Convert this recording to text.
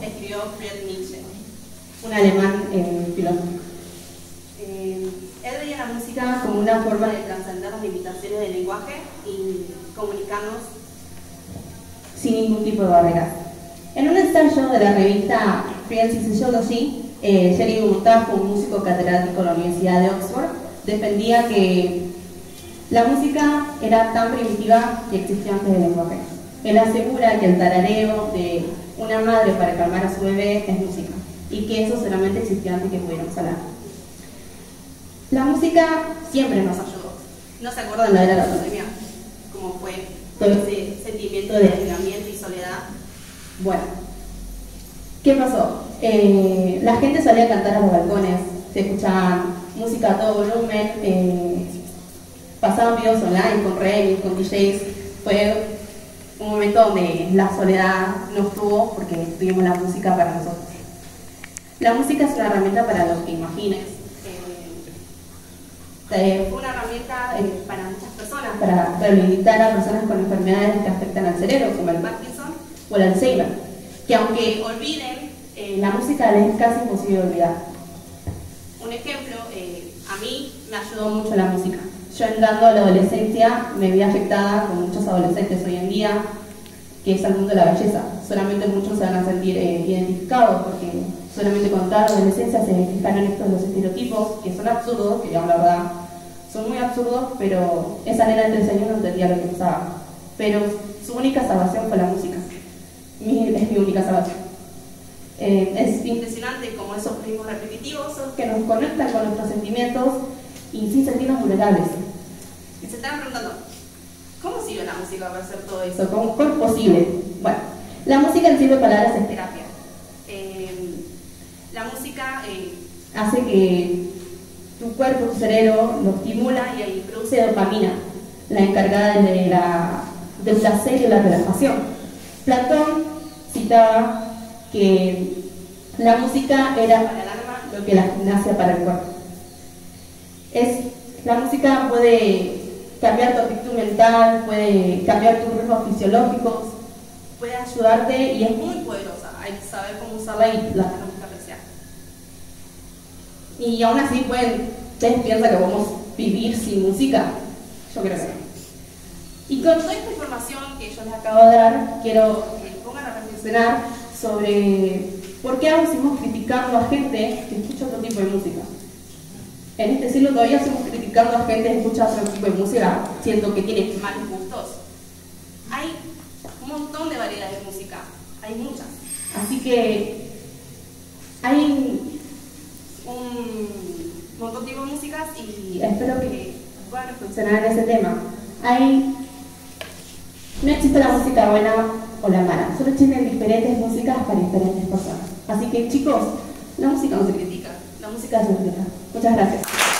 escribió Friedrich Nietzsche, un alemán eh, filósofo. Eh, él veía la música como una forma de trascender las limitaciones del lenguaje y comunicarnos sin ningún tipo de barreras. En un ensayo de la revista Free Sociology, eh, Jerry Gustavo, un músico catedrático de la Universidad de Oxford, defendía que la música era tan primitiva que existía antes del lenguaje. Él asegura que el tarareo de una madre para calmar a su bebé es música y que eso solamente existía antes que pudiéramos hablar. La música siempre nos ayudó. ¿No se acuerdan la era de la pandemia? ¿Cómo fue todo ese sentimiento de aislamiento y soledad? Bueno, ¿qué pasó? Eh, la gente salía a cantar a los balcones, se escuchaban música a todo volumen, eh, pasaban videos online con remix, con DJs. Fue un momento donde la soledad no estuvo porque tuvimos la música para nosotros. La música es una herramienta para los que imagines. Eh, fue una herramienta eh, para muchas personas, para rehabilitar a personas con enfermedades que afectan al cerebro, como el Parkinson o el Alzheimer, que aunque olviden, eh, la música les es casi imposible olvidar. Un ejemplo, a mí me ayudó mucho la música. Yo entrando a la adolescencia me vi afectada con muchos adolescentes hoy en día, que es el mundo de la belleza. Solamente muchos se van a sentir identificados porque solamente con la adolescencia se fijaron estos los estereotipos, que son absurdos, que digamos la verdad, son muy absurdos, pero esa nena de 13 años no entendía lo que pasaba. Pero su única salvación fue la música. es mi única salvación. Eh, es impresionante como esos ritmos repetitivos que nos conectan con nuestros sentimientos y sin sentirnos vulnerables. Y se están preguntando, ¿cómo sirve la música para hacer todo eso? ¿Cómo, es posible? Bueno, la música en sirve palabras es terapia. Eh, la música eh, hace que tu cuerpo, tu cerebro lo estimula y ahí produce dopamina, la encargada de la, del placer y la relajación. Platón citaba que la música era para el alma lo que la gimnasia para el cuerpo. Es, la música puede cambiar tu actitud mental, puede cambiar tus ritmos fisiológicos, puede ayudarte y es muy poderosa. Hay que saber cómo usarla y la tenemos que apreciar. Y aún así pueden, ustedes piensan que podemos vivir sin música. Yo creo que no. Y con toda esta información que yo les acabo de dar, quiero que pongan a reflexionar sobre por qué aún seguimos criticando a gente que escucha otro tipo de música. En este siglo todavía seguimos criticando a gente que escucha otro tipo de música, siendo que tiene malos gustos. Hay un montón de variedades de música, hay muchas. Así que hay un montón de músicas y espero que puedan reflexionar en ese tema. No existe la música buena o la mala, solo existen diferentes músicas para diferentes personas. Así que chicos, la música no se critica, la música se critica. Muchas gracias.